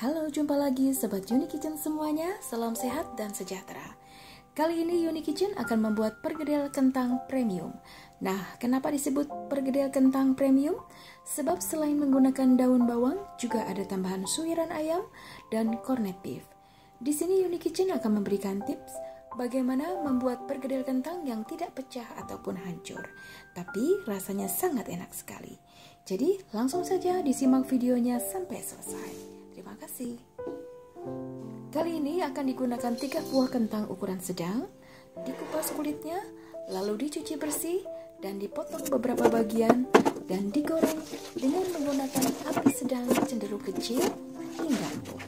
Halo, jumpa lagi Sobat Uni Kitchen semuanya. Salam sehat dan sejahtera. Kali ini Uni Kitchen akan membuat pergedel kentang premium. Nah, kenapa disebut pergedel kentang premium? Sebab selain menggunakan daun bawang, juga ada tambahan suiran ayam dan corned beef. Di sini Uni Kitchen akan memberikan tips bagaimana membuat pergedel kentang yang tidak pecah ataupun hancur, tapi rasanya sangat enak sekali. Jadi, langsung saja disimak videonya sampai selesai. Terima kasih. Kali ini akan digunakan tiga buah kentang ukuran sedang, dikupas kulitnya, lalu dicuci bersih, dan dipotong beberapa bagian, dan digoreng dengan menggunakan api sedang cenderung kecil hingga empuk.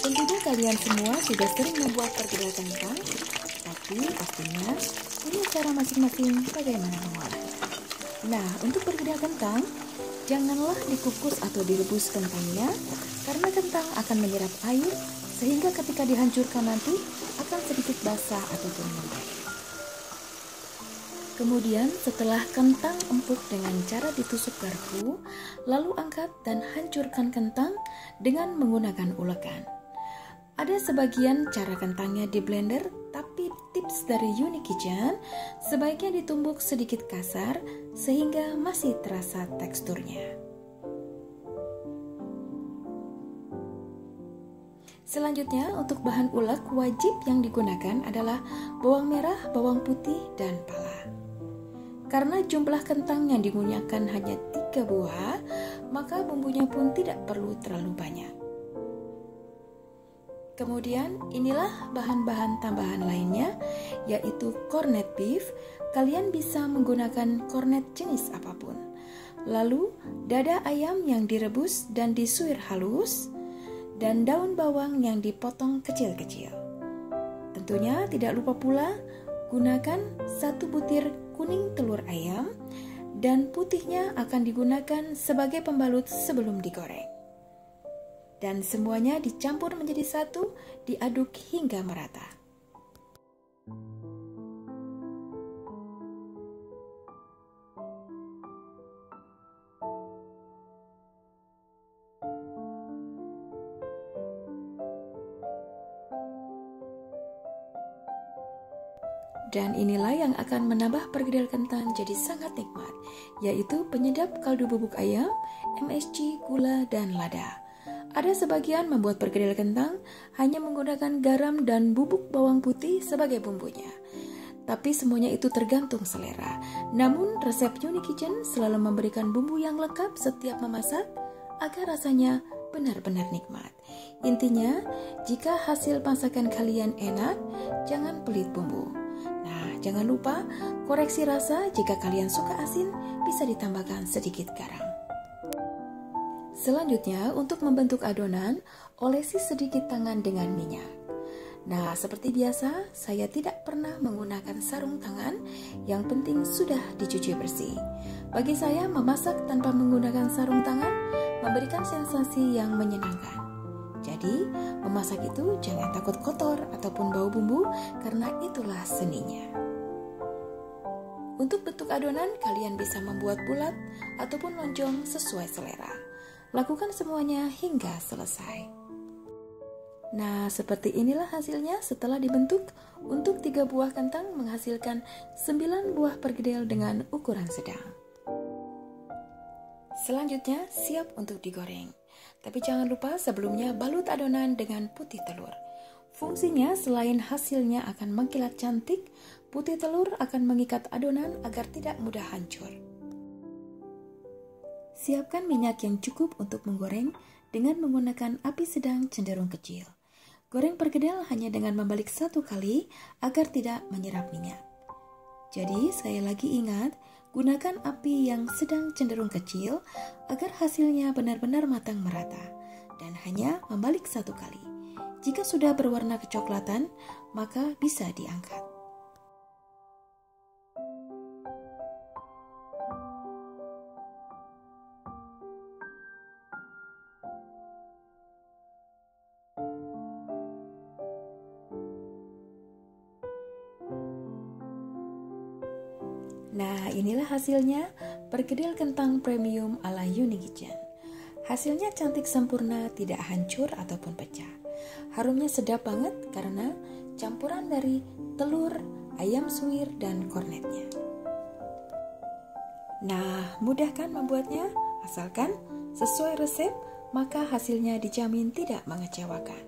Tentunya kalian semua sudah sering membuat perkedel kentang, tapi pastinya punya cara masing-masing bagaimana mengolahnya. Nah, untuk perkedel kentang, janganlah dikukus atau direbus kentangnya karena kentang akan menyerap air sehingga ketika dihancurkan nanti akan sedikit basah ataupun lembek. Kemudian setelah kentang empuk dengan cara ditusuk garpu, lalu angkat dan hancurkan kentang dengan menggunakan ulekan. Ada sebagian cara kentangnya di blender, tips dari Uni Kitchen sebaiknya ditumbuk sedikit kasar sehingga masih terasa teksturnya. Selanjutnya, untuk bahan ulek wajib yang digunakan adalah bawang merah, bawang putih, dan pala. Karena jumlah kentang yang digunakan hanya tiga buah, maka bumbunya pun tidak perlu terlalu banyak. Kemudian inilah bahan-bahan tambahan lainnya yaitu corned beef. Kalian bisa menggunakan corned jenis apa pun. Lalu dada ayam yang direbus dan disuir halus dan daun bawang yang dipotong kecil-kecil. Tentunya tidak lupa pula gunakan satu butir kuning telur ayam dan putihnya akan digunakan sebagai pembalut sebelum digoreng dan semuanya dicampur menjadi satu, diaduk hingga merata. Dan inilah yang akan menambah pergedel kentang jadi sangat nikmat, yaitu penyedap kaldu bubuk ayam, MSG, gula, dan lada. Ada sebagian membuat perkedel kentang hanya menggunakan garam dan bubuk bawang putih sebagai bumbunya. Tapi semuanya itu tergantung selera. Namun resep Uni Kitchen selalu memberikan bumbu yang lengkap setiap memasak agar rasanya benar-benar nikmat. Intinya, jika hasil masakan kalian enak, jangan pelit bumbu. Nah, jangan lupa koreksi rasa jika kalian suka asin, bisa ditambahkan sedikit garam. Selanjutnya, untuk membentuk adonan, olesi sedikit tangan dengan minyak. Nah, seperti biasa, saya tidak pernah menggunakan sarung tangan. Yang penting sudah dicuci bersih. Bagi saya, memasak tanpa menggunakan sarung tangan memberikan sensasi yang menyenangkan. Jadi, memasak itu jangan takut kotor ataupun bau bumbu, karena itulah seninya. Untuk bentuk adonan, kalian bisa membuat bulat ataupun lonjong sesuai selera. Lakukan semuanya hingga selesai. Nah, seperti inilah hasilnya setelah dibentuk. Untuk tiga buah kentang menghasilkan 9 buah pergedel dengan ukuran sedang. Selanjutnya, siap untuk digoreng. Tapi jangan lupa sebelumnya balut adonan dengan putih telur. Fungsinya selain hasilnya akan mengkilat cantik, putih telur akan mengikat adonan agar tidak mudah hancur. Siapkan minyak yang cukup untuk menggoreng dengan menggunakan api sedang cenderung kecil. Goreng perkedel hanya dengan membalik satu kali agar tidak menyerap minyak. Jadi, saya lagi ingat, gunakan api yang sedang cenderung kecil agar hasilnya benar-benar matang merata dan hanya membalik satu kali. Jika sudah berwarna kecoklatan, maka bisa diangkat. Nah, inilah hasilnya perkedel kentang premium ala Kitchen. Hasilnya cantik sempurna, tidak hancur ataupun pecah. Harumnya sedap banget karena campuran dari telur, ayam suwir, dan kornetnya. Nah, mudah kan membuatnya? Asalkan sesuai resep, maka hasilnya dijamin tidak mengecewakan.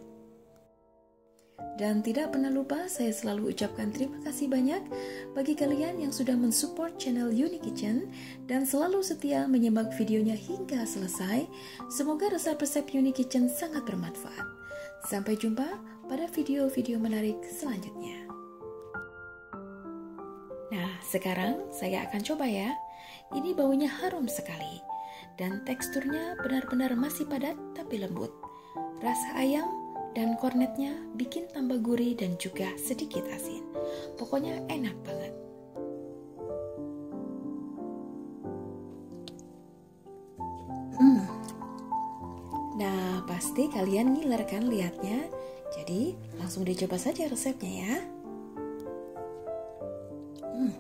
Dan tidak pernah lupa saya selalu ucapkan terima kasih banyak bagi kalian yang sudah mensupport channel Uni Kitchen dan selalu setia menyimak videonya hingga selesai. Semoga resep-resep Uni Kitchen sangat bermanfaat. Sampai jumpa pada video-video menarik selanjutnya. Nah, sekarang saya akan coba ya. Ini baunya harum sekali dan teksturnya benar-benar masih padat tapi lembut. Rasa ayam dan kornetnya bikin tambah gurih dan juga sedikit asin. Pokoknya enak banget. Hmm. Nah, pasti kalian ngiler kan lihatnya. Jadi, langsung dicoba saja resepnya ya. Hmm,